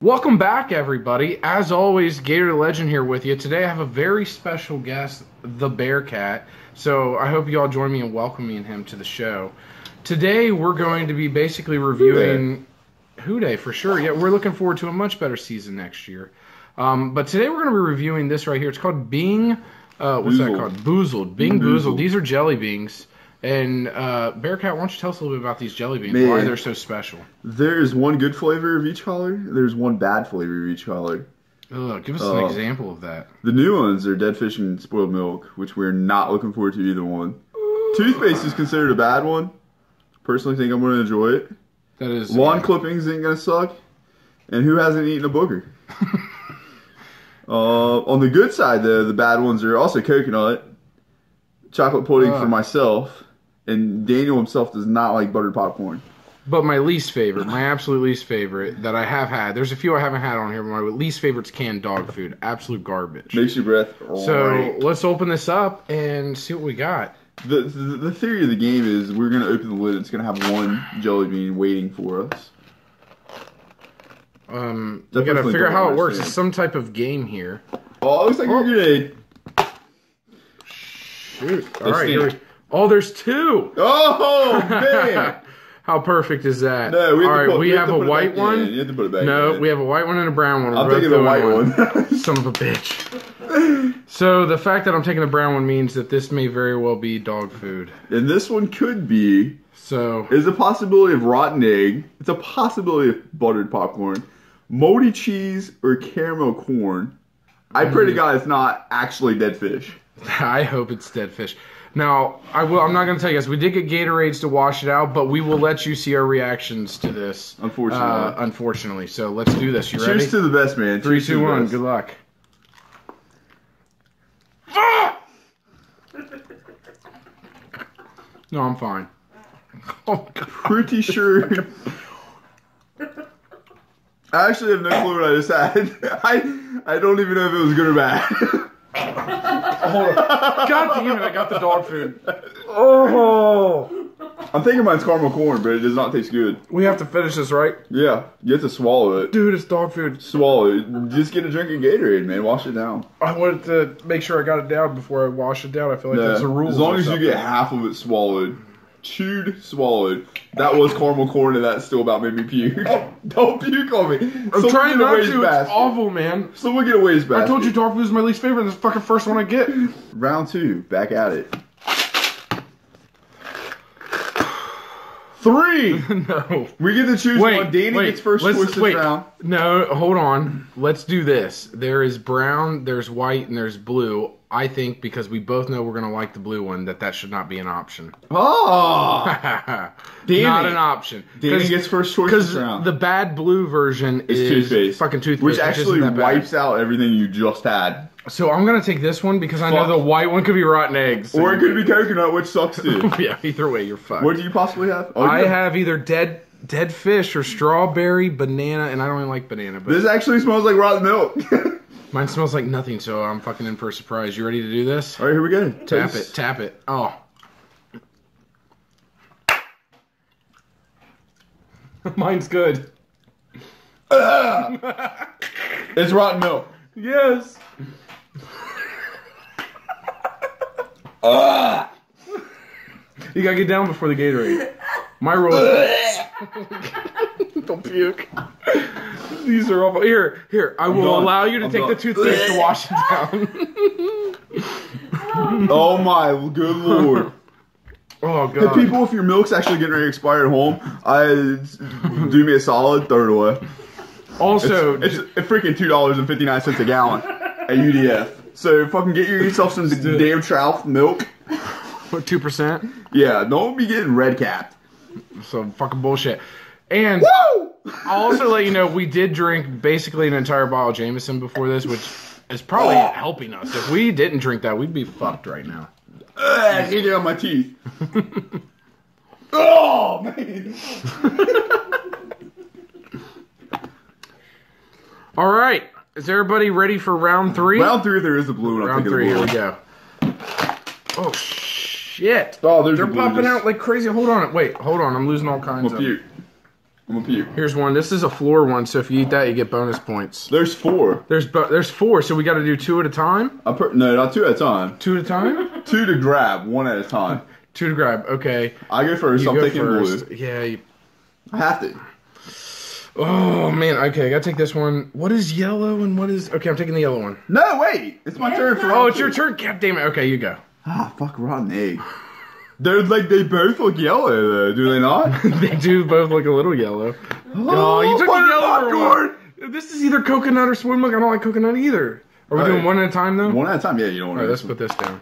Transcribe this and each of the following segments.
Welcome back, everybody. As always, Gator Legend here with you. Today I have a very special guest, the Bearcat. So I hope you all join me in welcoming him to the show. Today we're going to be basically reviewing Who Dey for sure. Yeah, we're looking forward to a much better season next year. Um, but today we're going to be reviewing this right here. It's called Bean. Uh, what's that called? Boozled. Bean Boozled. Boozled. These are jelly beans. And uh, Bearcat, why don't you tell us a little bit about these jelly beans? Man. Why they're so special? There's one good flavor of each color. There's one bad flavor of each color. Ugh, give us Oh. an example of that. The new ones are dead fish and spoiled milk, which we're not looking forward to either one. Toothpaste is considered a bad one. Personally, think I'm going to enjoy it. That is Lawn clippings ain't gonna suck. And who hasn't eaten a booger? uh, on the good side, though, the bad ones are also coconut, chocolate pudding for myself, and Daniel himself does not like buttered popcorn. But my least favorite, my absolute least favorite that I have had. There's a few I haven't had on here, but my least favorite's canned dog food. Absolute garbage. Makes your breath. So rank. let's open this up and see what we got. The, the the theory of the game is we're gonna open the lid. It's gonna have one jelly bean waiting for us. Um, we gotta figure out how it works. It's some type of game here. Oh, it looks like Oh. a grenade. Shoot! All right, here we. Oh, there's two. Oh man! how perfect is that? No, we have All to put, we, have, to a white one. in. You have to put it back. No, in. we have a white one and a brown one. We're I'm taking the white one. Son of a bitch. So the fact that I'm taking the brown one means that this may very well be dog food. and this one could be. So There's a possibility of rotten egg. It's a possibility of buttered popcorn, moldy cheese, or caramel corn. I pray Mm. to God it's not actually dead fish. I hope it's dead fish. Now, I will. I'm not going to tell you guys. We did get Gatorades to wash it out, but we will let you see our reactions to this. Unfortunately. uh, unfortunately. So let's do this. You ready? Cheers to the best, man. Three, Cheers to two, one. best. Good luck. No, I'm fine. Oh. Pretty sure. I actually have no clue what I just had. I I don't even know if it was good or bad. Hold on. God damn it! I got the dog food. Oh. I'm thinking mine's caramel corn, but it does not taste good. We have to finish this, right? Yeah, you have to swallow it. Dude, it's dog food. Swallow it. Just get a drink of Gatorade, man. Wash it down. I wanted to make sure I got it down before I wash it down. I feel like that's a rule. As long as you get half of it swallowed, chewed, swallowed. That was caramel corn, and that still about made me puke. Don't puke on me. I'm trying not to. It's awful, man. Someone get a waste basket. I told you food is my least favorite. This is fucking first one I get. Round two, back at it. Three. no. We get to choose Wait, one. Danny wait, gets first choice this wait. round. No, hold on. Let's do this. There is brown, there's white, and there's blue. I think because we both know we're gonna like the blue one, that that should not be an option. Oh, not it. an option. Danny gets first choice because the bad blue version It's is toothpaste, fucking toothpaste, which actually bad. wipes out everything you just had. So I'm gonna take this one because I know the white one could be rotten eggs. Or it could be coconut, which sucks too. yeah. Either way, you're fucked. what do you possibly have? Oh, I you- have either dead dead fish or strawberry, banana, and I don't even like banana, but This actually smells like rotten milk. mine smells like nothing. So I'm fucking in for a surprise. You ready to do this? All right, here we go. Tap Taste. it, tap it. Oh. Mine's good. It's rotten milk. Yes. You gotta get down before the Gatorade. My rule. Don't puke. These are awful. Here, here. I will done. allow you to I'm take the done. toothpaste to wash it down. Oh my good lord. Oh Hey, god. people, if your milk's actually getting ready to expire at home, I do me a solid, throw it away. also, It's, it's freaking two dollars and fifty nine cents a gallon at UDF. So fucking get yourself some damn trout milk. What two percent. Yeah, don't be getting red capped. Some fucking bullshit. And Woo! I'll also let you know we did drink basically an entire bottle of Jameson before this, which is probably oh. helping us. If we didn't drink that, we'd be fucked right now. Ugh, get it on my teeth. oh man. All right, is everybody ready for round three? Round three, there is a blue one. I'm round three. Here we go. Oh shit! Oh, there's They're the popping out like crazy. Hold on, wait, hold on. I'm losing all kinds Well, of. puke. I'm gonna puke. Here's one. This is a floor one, so if you eat that, you get bonus points. There's four. There's bo- there's four, so we got to do two at a time. I per- no, not two at a time. Two at a time. Two to grab, one at a time. two to grab. Okay, I go first. you I'm go taking first. blue. Yeah. You- I have to. oh man. Okay, I gotta take this one. What is yellow and what is? Okay, I'm taking the yellow one. No, wait. It's my turn for Oh, it's your turn. God damn it. Okay, you go. Ah, fuck rotten egg. They're like they both look yellow though, do they not? they do both look a little yellow. Oh, you took the yellow popcorn. one. This is either coconut or spoiled milk. I don't like coconut either. Are we All doing right. one at a time though? One at a time. Yeah, you don't All want right, let's put this down.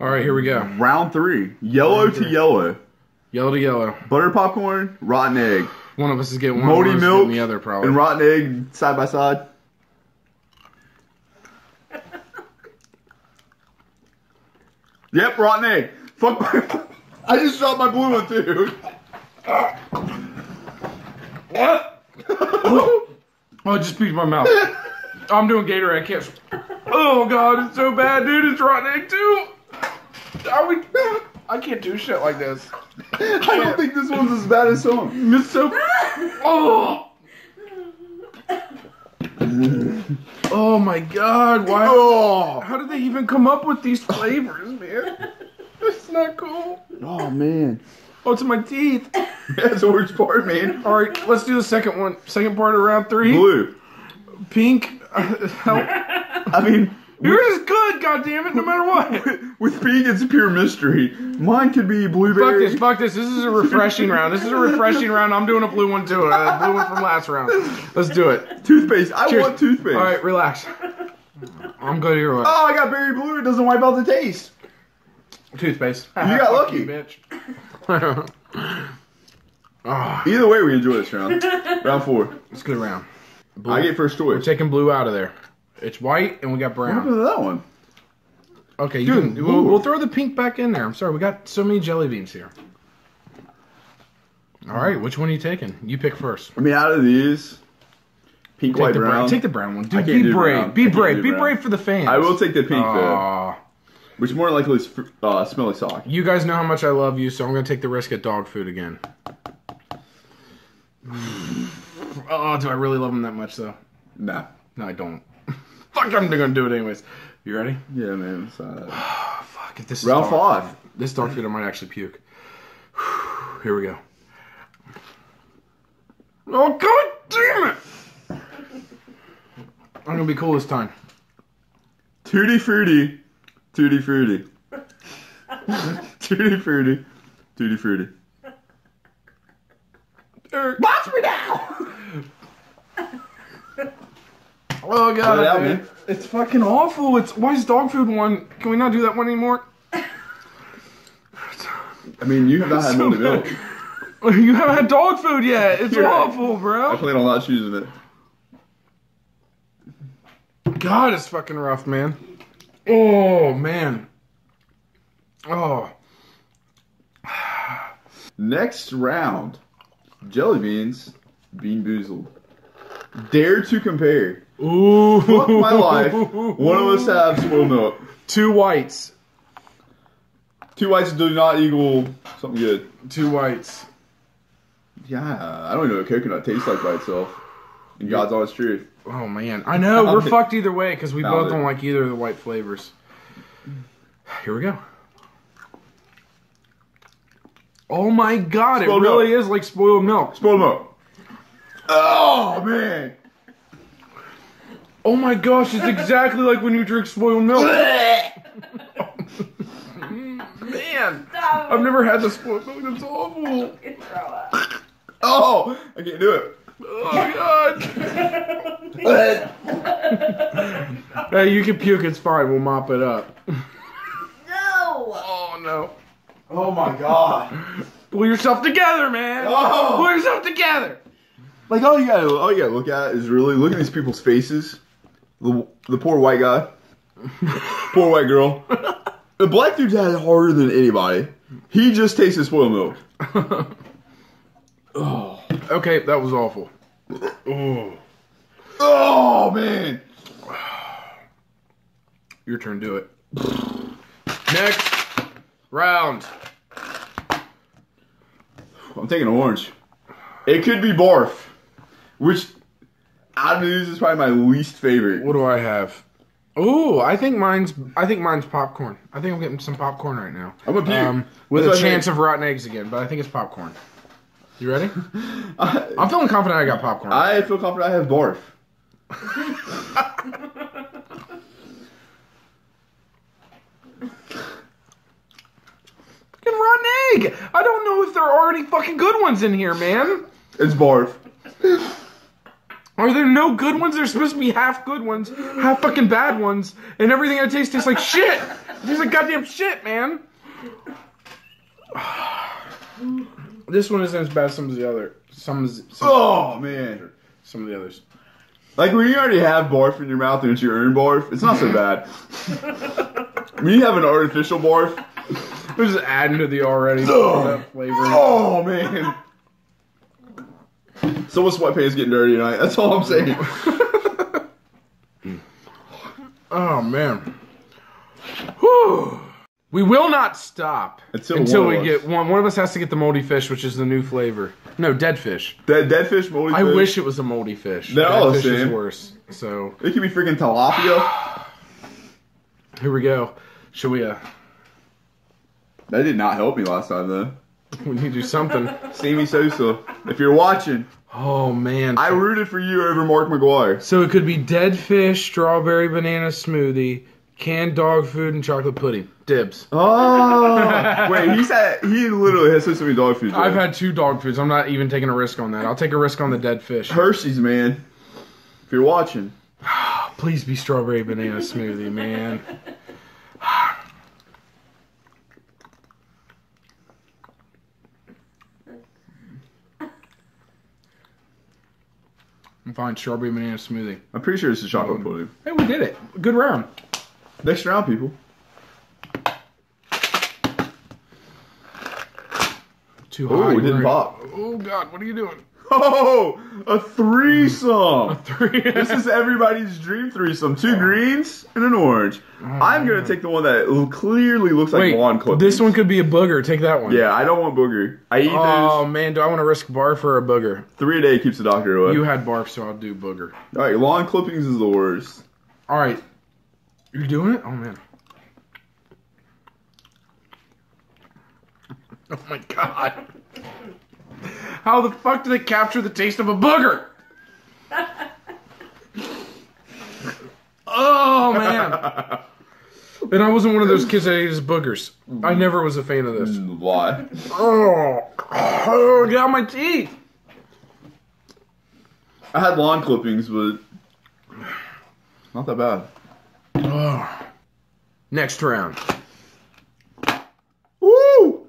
All right, here we go. Round three. Yellow to yellow. Yellow to yellow. Butter popcorn, rotten egg. One of us is getting one. Moldy one of us milk getting the other probably. and rotten egg side by side. Yep, rotten egg. Fuck my. I just dropped my blue one dude. What? oh, it just peed my mouth. Oh, I'm doing Gatorade. I can't. Oh god, it's so bad, dude. It's rotten egg too. Are we? I can't do shit like this. I don't think this one's as bad as some. It's so. Oh. Oh my god! Why? Oh, How did they even come up with these flavors, man? Cool. oh man. Oh, it's in my teeth. That's the worst part, man. All right, let's do the second one. Second part of round three. Blue. Pink. Help. I mean, Yours is good, God damn goddammit, no matter what. with pink, it's a pure mystery. Mine could be Fuck blueberry. this, fuck this. This is a refreshing round. This is a refreshing round. I'm doing a blue one too. A blue one from last round. Let's do it. Toothpaste. I Cheers. want toothpaste. All right, relax. I'm good here. Oh, I got berry blue. It doesn't wipe out the taste. Toothpaste. You got lucky. bitch. oh, Either way, we enjoy this round. round four. it's a good round. Blue. I get first choice. We're taking blue out of there. It's white and we got brown. What happened brown. to that one? Okay, you Dude, can, we'll, we'll throw the pink back in there. I'm sorry, we got so many jelly beans here. All right, which one are you taking? You pick first. I mean, out of these, pink, Take white, the brown. brown. Take the brown one, dude. Be brave. brown. Be can't brave. Be brown. brave for the fans. I will take the pink though, Aw. Which more likely is uh, smelly sock. You guys know how much I love you, so I'm gonna take the risk at dog food again. oh, do I really love them that much though? Nah. No, I don't. Fuck, I'm gonna do it anyways. You ready? Yeah, man. Uh, Fuck, if this is round dog, five. This dog food, I might actually puke. Here we go. Oh god damn it! I'm gonna be cool this time. Tutti frutti. Tutti frutti. Tutti frutti. Tutti frutti. Watch me now! Oh god, out, man. it's fucking awful. It's why is dog food one? Can we not do that one anymore? I mean, you have not had So moldy milk. You haven't had dog food yet. It's You're right. awful, I bro. plan on not choosing it. God, it's fucking rough, man. Oh man. Oh. Next round. Jelly beans. Bean boozled. Dare to compare. Ooh. Fuck my life. One of us have spoiled milk. Two whites. Two whites do not equal something good. Two whites. Yeah, I don't even know what coconut tastes like by itself. In God's honest truth. Oh man, I know we're Found fucked either way because we Found both don't like either of the white flavors. Here we go. Oh my god, Spoiled it really milk. is like spoiled milk. Spoiled milk. Oh, oh man. Oh my gosh, it's exactly like when you drink spoiled milk. Man, I've never had the spoiled milk. It's awful. Oh, I can't do it. Oh god. hey, you can puke. It's fine. We'll mop it up. No! Oh no. Oh my god. Pull yourself together, man. Oh. Pull yourself together. Like all you gotta all you gotta look at is really look at these people's faces. The the poor white guy. poor white girl. The black dude's had it harder than anybody. He just tasted spoiled milk. Oh. Okay, that was awful. Oh. Oh man. Your turn, do it. Next round. I'm taking orange. It could be barf, which out of these is probably my least favorite. What do I have? Oh, I think mine's. I think mine's popcorn. I think I'm getting some popcorn right now. I'm a puke. Um, with That's a chance of rotten eggs again, but I think it's popcorn. You ready? I, I'm feeling confident I got popcorn. I feel confident I have barf. fucking rotten egg. I don't know if there are any fucking good ones in here, man. It's barf. Are there no good ones? There's supposed to be half good ones, half fucking bad ones, and everything I taste tastes like shit. It tastes like goddamn shit, man. This one isn't as bad as some of the other. Some, of the- some, Oh man. some of the others. Like when you already have barf in your mouth and it's your own barf, it's not so bad. when you have an artificial barf, We're just adding to the already Ugh. flavor. oh man. Someone's sweatpants getting dirty tonight. That's all I'm saying. Oh man. Whew. We will not stop Until until we get one. One of us has to get the moldy fish, which is the new flavor. No, dead fish. That dead fish, moldy I fish, wish it was a moldy fish. They're dead all fish is worse. So it could be freaking tilapia. here we go. Should we? Uh, That did not help me last time though. we need to do something. Sammy Sosa, if you're watching, Oh man. I rooted for you over Mark McGwire. so it could be dead fish, strawberry banana smoothie, canned dog food, and chocolate pudding. Dibs. Oh, wait, he said he literally has so many dog food. I've had two dog foods. I'm not even taking a risk on that. I'll take a risk on the dead fish. Hershey's, man. If you're watching, Please be strawberry banana smoothie, man. I'm fine. Strawberry banana smoothie. I'm pretty sure this is chocolate pudding. Hey, we did it. Good round. Next round, people. Too Oh, high. it didn't pop. Oh God, what are you doing? Oh, a threesome. Three. this is everybody's dream threesome. Two greens and an orange. Oh, I'm gonna take the one that clearly looks like Wait, lawn clippings. this one could be a booger. Take that one. Yeah, I don't want booger. I eat Oh those. man, do I want to risk barf or a booger? Three a day keeps the doctor away. You had barf, so I'll do booger. All right, lawn clippings is the worst. All right, you're doing it. Oh man. Oh my god. How the fuck did it capture the taste of a booger? Oh man. And I wasn't one of those kids that ate his boogers. I never was a fan of this. Why? Oh, oh get out my teeth. I had lawn clippings, but not that bad. Oh. Next round. Woo!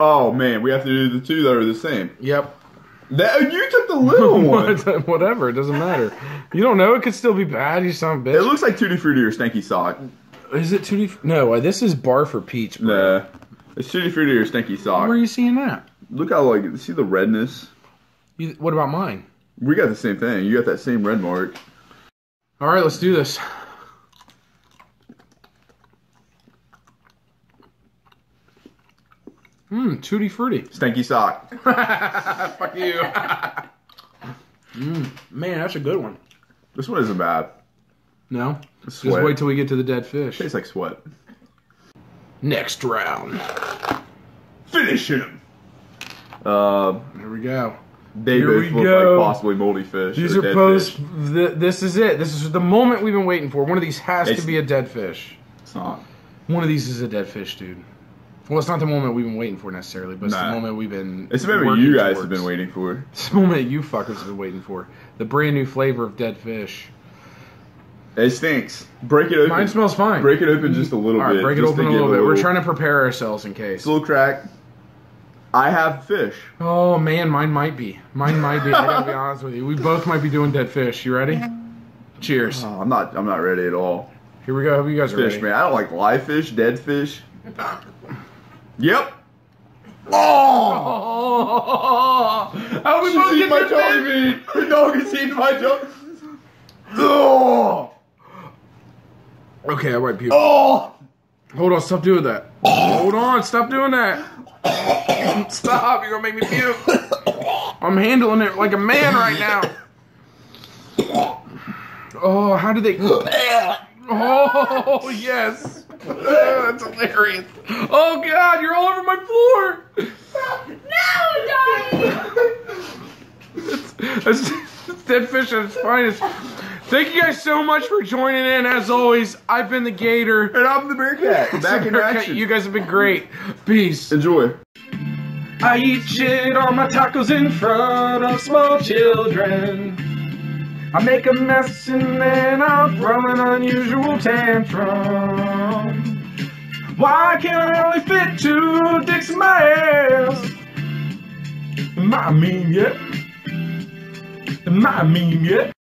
Oh man, we have to do the two that are the same. Yep. That you took the little one. Whatever, it doesn't matter. You don't know, it could still be bad, you of a It looks like Tutti Frutti or Stanky Sock. Is it Tutti? No, uh, this is bar for peach, bro. Nah, it's Tutti Frutti or Stanky Sock. Where are you seeing that? Look how like see the redness. You, what about mine? We got the same thing. You got that same red mark. All right, let's do this. Mmm, tutti frutti. Stanky Sock. Fuck you. Mmm, man, that's a good one. This one isn't bad. No, just wait till we get to the dead fish. Tastes like sweat. Next round. Finish him. Uh, Here we go. they Here both we look go. like possibly moldy fish. These are post. Th- this is it. This is the moment we've been waiting for. One of these has It's- to be a dead fish. It's not. One of these is a dead fish, dude. Well, it's not the moment we've been waiting for necessarily, but it's the moment we've been. It's the moment you guys have been waiting for. It's the moment you fuckers have been waiting for. The brand new flavor of dead fish. It stinks. Break it open. Mine smells fine. Break it open just a little All right, bit. break it open a little bit. We're trying to prepare ourselves in case. It's a little crack. I have fish. Oh man, mine might be. Mine might be. I gotta be honest with you. We both might be doing dead fish. You ready? Cheers. Oh, I'm not. I'm not ready at all. Here we go. Hope you guys are Fish, ready. man. I don't like live fish, dead fish. Yep. Oh! How we both eating my jelly bean. The dog is eating my jelly. Oh! Okay, I might puke. Oh! Hold on, stop doing that. Hold on, stop doing that. Stop, you're gonna make me puke. I'm handling it like a man right now. Oh, how do they? Oh yes, that's hilarious. Oh God, you're all over my floor. That's, that's dead fish at its finest. Thank you guys so much for joining in. As always, I've been the Gator. And I'm the Bearcat. Back in action. You guys have been great. Peace. Enjoy. I eat shit on my tacos in front of small children. I make a mess and then I throw an unusual tantrum. Why can't I only fit two dicks in my ass? Am I a meme yet? Am I a meme yet?